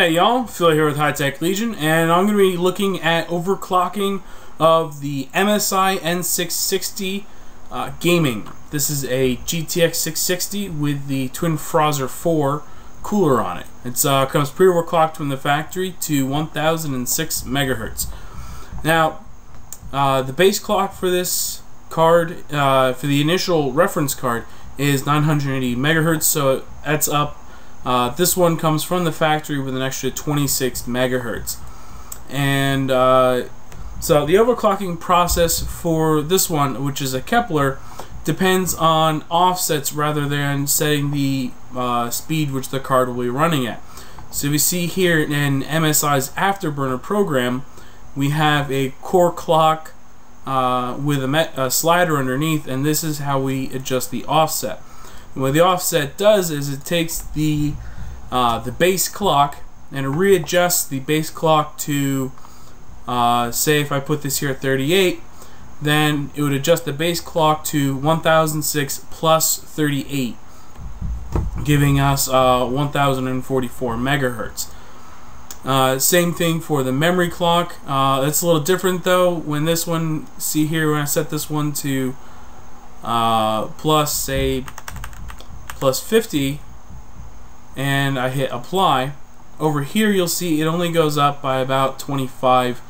Hey y'all, Phil here with HiTech Legion, and I'm going to be looking at overclocking of the MSI N660 uh, gaming. This is a GTX 660 with the Twin Frozr 4 cooler on it. It uh, comes pre-overclocked from the factory to 1006 megahertz. Now, uh, the base clock for this card, uh, for the initial reference card, is 980 megahertz, so that's up uh, this one comes from the factory with an extra 26 megahertz. And uh, so the overclocking process for this one, which is a Kepler, depends on offsets rather than setting the uh, speed which the card will be running at. So we see here in MSI's Afterburner program, we have a core clock uh, with a, a slider underneath, and this is how we adjust the offset. And what the offset does is it takes the uh, the base clock and it readjusts the base clock to uh, say if I put this here at 38 then it would adjust the base clock to 1006 plus 38 giving us uh, 1044 megahertz. Uh, same thing for the memory clock. Uh, it's a little different though. When this one, see here, when I set this one to uh, plus, say, plus 50 and I hit apply. Over here you'll see it only goes up by about 25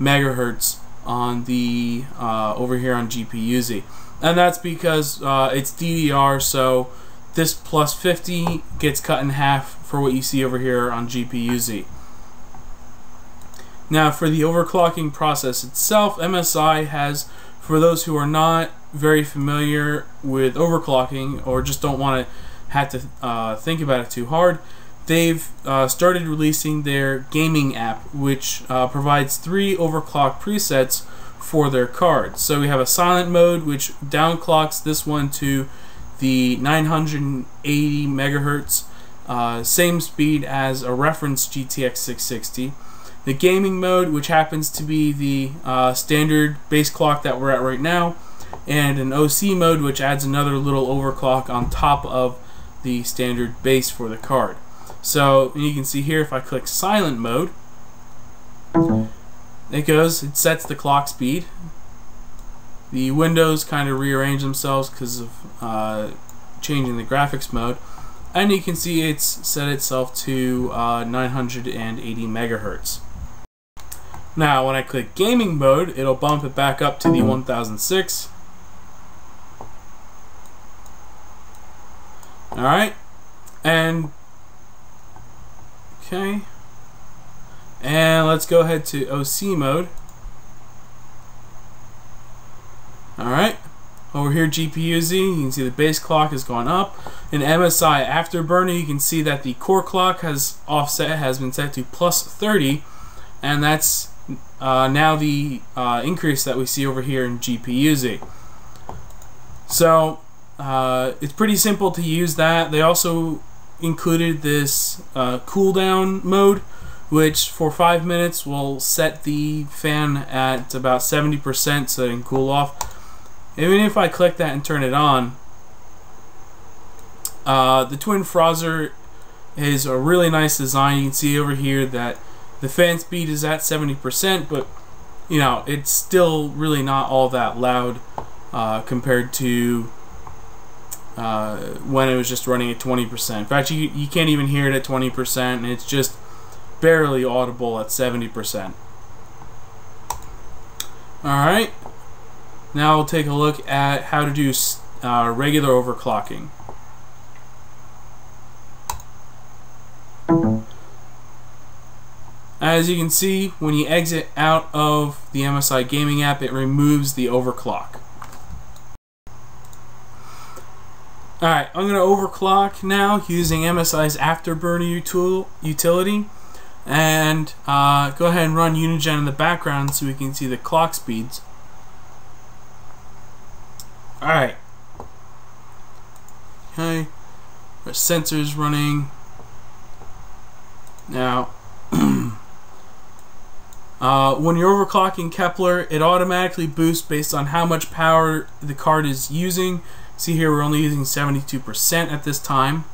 megahertz on the uh, over here on GPU-Z and that's because uh, it's DDR so this plus 50 gets cut in half for what you see over here on GPU-Z now for the overclocking process itself MSI has for those who are not very familiar with overclocking or just don't want to have to uh, think about it too hard, they've uh, started releasing their gaming app, which uh, provides three overclock presets for their cards. So we have a silent mode, which downclocks this one to the 980 megahertz, uh, same speed as a reference GTX 660. The gaming mode, which happens to be the uh, standard base clock that we're at right now, and an OC mode which adds another little overclock on top of the standard base for the card. So you can see here if I click silent mode, it goes, it sets the clock speed. The windows kind of rearrange themselves because of uh, changing the graphics mode. And you can see it's set itself to uh, 980 megahertz. Now when I click gaming mode, it'll bump it back up to the 1006 Alright. And okay. And let's go ahead to OC mode. Alright. Over here GPU-Z, you can see the base clock has gone up. In MSI Afterburner, you can see that the core clock has offset has been set to plus 30, and that's uh, now the uh, increase that we see over here in GPU-Z. So uh, it's pretty simple to use that. They also included this uh, cooldown mode, which for five minutes will set the fan at about 70% so it can cool off. Even if I click that and turn it on, uh, the Twin Frozr is a really nice design. You can see over here that the fan speed is at 70%, but you know, it's still really not all that loud uh, compared to uh, when it was just running at 20%. In fact, you, you can't even hear it at 20%, and it's just barely audible at 70%. Alright, now we'll take a look at how to do uh, regular overclocking. As you can see, when you exit out of the MSI gaming app, it removes the overclock. Alright, I'm going to overclock now using MSI's Afterburner util utility. And uh, go ahead and run Unigine in the background so we can see the clock speeds. Alright. Okay. Our sensor's running. Now, uh, when you're overclocking Kepler, it automatically boosts based on how much power the card is using. See here, we're only using 72% at this time.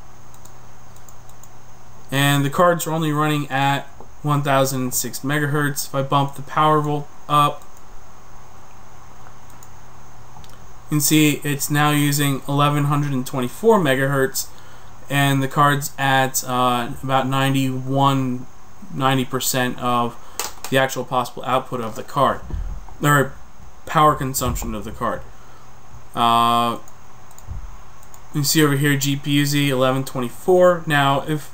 and the cards are only running at 1006 megahertz. If I bump the power volt up, you can see it's now using 1124 megahertz and the card's at uh, about 91 90% of the actual possible output of the card or power consumption of the card uh, you see over here GPU-Z 1124 now if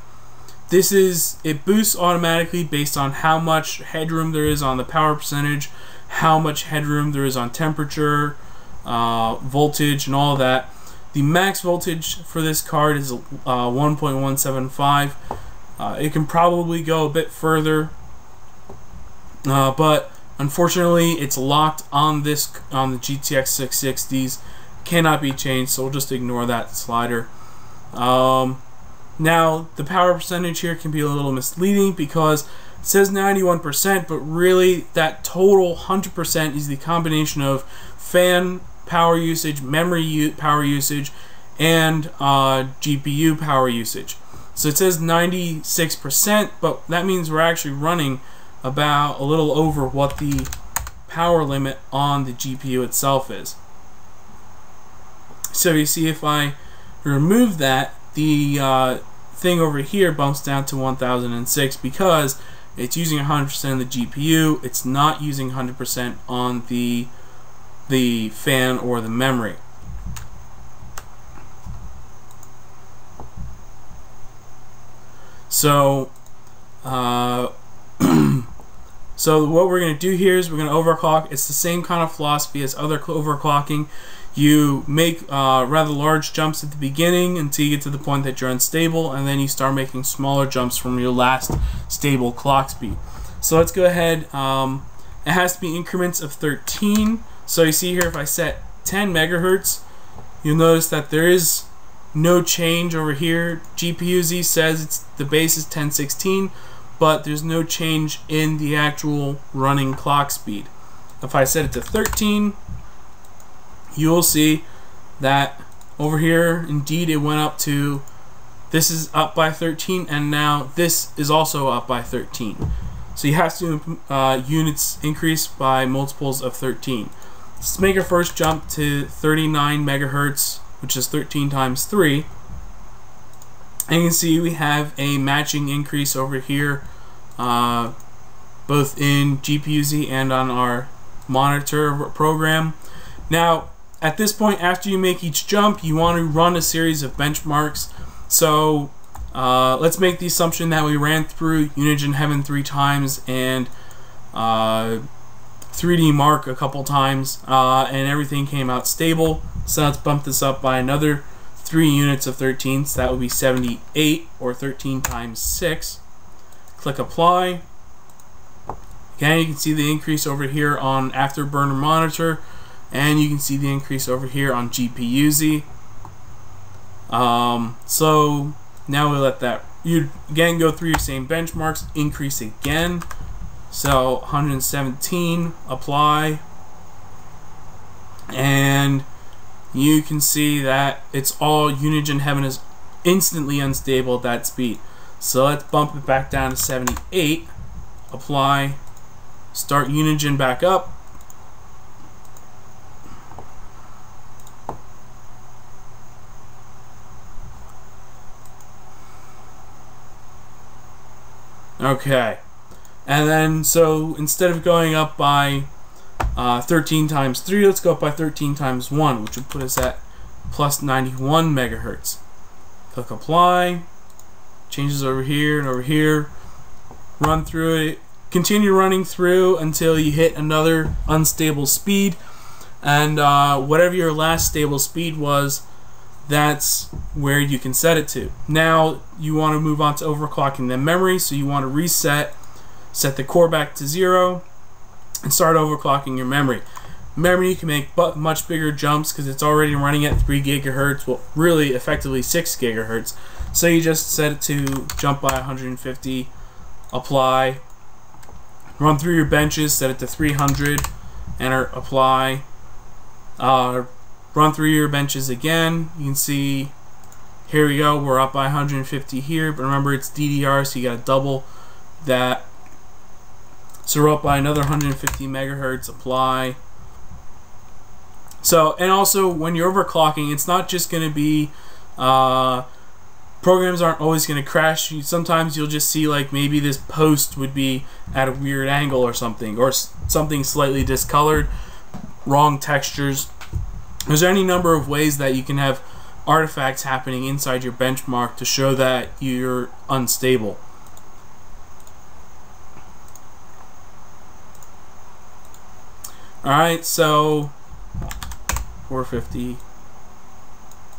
this is it boosts automatically based on how much headroom there is on the power percentage how much headroom there is on temperature uh, voltage and all that the max voltage for this card is uh, 1.175. Uh, it can probably go a bit further, uh, but unfortunately, it's locked on this on the GTX 660s. Cannot be changed, so we'll just ignore that slider. Um, now, the power percentage here can be a little misleading because it says 91%, but really that total 100% is the combination of fan power usage, memory power usage, and uh, GPU power usage. So it says 96%, but that means we're actually running about a little over what the power limit on the GPU itself is. So you see if I remove that, the uh, thing over here bumps down to 1006 because it's using 100% of the GPU, it's not using 100% on the the fan or the memory. So, uh, so what we're going to do here is we're going to overclock. It's the same kind of philosophy as other overclocking. You make uh, rather large jumps at the beginning until you get to the point that you're unstable, and then you start making smaller jumps from your last stable clock speed. So let's go ahead. Um, it has to be increments of 13. So you see here if I set 10 megahertz, you'll notice that there is no change over here. GPU-Z says it's the base is 1016, but there's no change in the actual running clock speed. If I set it to 13, you'll see that over here, indeed, it went up to, this is up by 13, and now this is also up by 13. So you have to uh, units increase by multiples of 13. Let's make our first jump to 39 megahertz, which is 13 times 3. And you can see we have a matching increase over here, uh, both in GPU-Z and on our monitor program. Now, at this point, after you make each jump, you want to run a series of benchmarks. So uh, let's make the assumption that we ran through Unigine Heaven three times and uh, 3DMark a couple times, uh, and everything came out stable. So let's bump this up by another 3 units of 13, so that would be 78, or 13 times 6. Click Apply. Again, you can see the increase over here on Afterburner Monitor, and you can see the increase over here on GPU-Z. Um, so now we let that, you again go through your same benchmarks, increase again. So 117, apply, and you can see that it's all Unigine Heaven is instantly unstable at that speed. So let's bump it back down to 78, apply, start Unigine back up, Okay. And then, so instead of going up by uh, 13 times 3, let's go up by 13 times 1, which would put us at plus 91 megahertz. Click apply, changes over here and over here, run through it, continue running through until you hit another unstable speed, and uh, whatever your last stable speed was, that's where you can set it to. Now you want to move on to overclocking the memory, so you want to reset set the core back to zero, and start overclocking your memory. Memory you can make much bigger jumps because it's already running at 3 gigahertz, well, really effectively 6 gigahertz. So you just set it to jump by 150, apply, run through your benches, set it to 300, enter, apply, uh, run through your benches again. You can see Here we go, we're up by 150 here, but remember it's DDR, so you gotta double that. So we're up by another 150 megahertz, apply. So, and also when you're overclocking, it's not just gonna be, uh, programs aren't always going to crash. You, Sometimes you'll just see like maybe this post would be at a weird angle or something, or something slightly discolored, wrong textures. There's any number of ways that you can have artifacts happening inside your benchmark to show that you're unstable. Alright, so 450.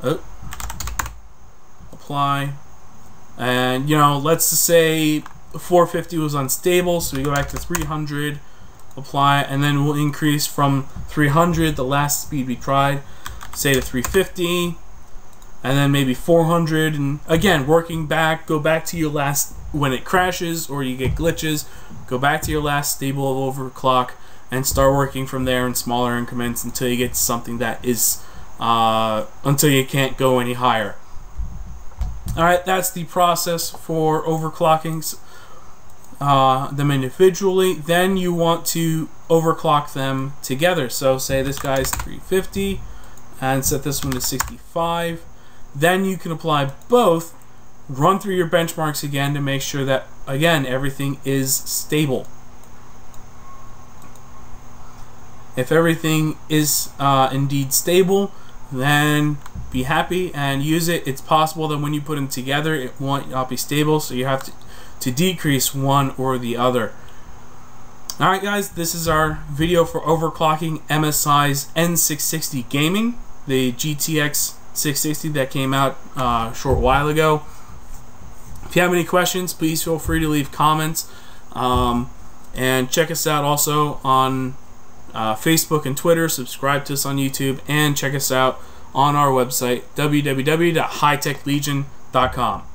Oh apply. And, you know, let's just say 450 was unstable, so we go back to 300, apply, and then we'll increase from 300, the last speed we tried, say to 350, and then maybe 400, and again, working back, go back to your last, when it crashes or you get glitches, go back to your last stable overclock, and start working from there in smaller increments until you get to something that is, uh, until you can't go any higher. Alright, that's the process for overclocking uh, them individually. Then you want to overclock them together. So say this guy's 350 and set this one to 65. Then you can apply both, run through your benchmarks again to make sure that, again, everything is stable. If everything is uh, indeed stable, then be happy and use it. It's possible that when you put them together, it won't not be stable, so you have to, to decrease one or the other. Alright guys, this is our video for overclocking MSI's N660 Gaming, the GTX 660 that came out uh, a short while ago. If you have any questions, please feel free to leave comments. Um, and check us out also on uh, Facebook and Twitter. Subscribe to us on YouTube and check us out on our website www.hitechlegion.com.